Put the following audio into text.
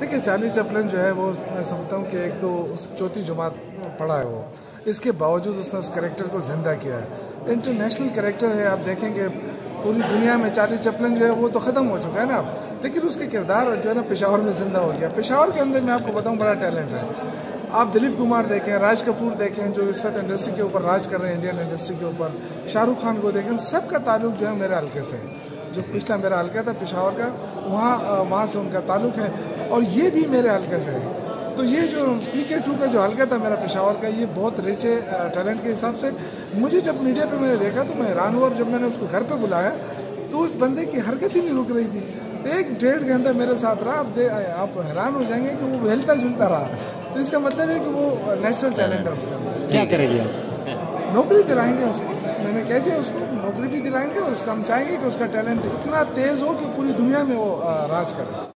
देखिए, चार्ली चपलन जो है, वो मैं समझता हूँ कि एक तो उस चौथी जमात पढ़ा है वो। इसके बावजूद उसने उस करेक्टर को ज़िंदा किया है। इंटरनेशनल करेक्टर है, आप देखेंगे, पूरी दुनिया में चार्ली चपलन जो है, वो तो ख़त्म हो चुका है ना। लेकिन उसके किरदार जो है ना, पेशावर में ज़िंदा हो गया। पेशावर के अंदर मैं आपको बताऊँ, बड़ा टैलेंट है। आप दिलीप कुमार देखें, राज कपूर देखें, जो इस वक्त इंडस्ट्री के ऊपर राज कर रहे हैं इंडियन इंडस्ट्री के ऊपर। शाहरुख खान को देखें सबका ताल्लुक जो है मेरे हल्के से। जो पिछला मेरा हल्का था, पिशावर का, वहाँ वहाँ से उनका ताल्लुक है। और ये भी मेरे हल्के से है। तो ये जो पी के टू का जो हल्का था मेरा पेशावर का, ये बहुत रिच है टैलेंट के हिसाब से। मुझे जब मीडिया पे मैंने देखा तो मैं हैरान हुआ। और जब मैंने उसको घर पे बुलाया तो उस बंदे की हरकत ही नहीं रुक रही थी। एक डेढ़ घंटा मेरे साथ रहा। आप दे, आप हैरान हो जाएँगे कि वो हिलता जुलता रहा। तो इसका मतलब है कि वो नेचुरल टैलेंट है उसका। क्या करेंगे आप? नौकरी दिलाएँगे उसको। मैंने कह दिया उसको, नौकरी भी दिलाएँगे और उसका हम चाहेंगे कि उसका टैलेंट इतना तेज़ हो कि पूरी दुनिया में वो राज करे।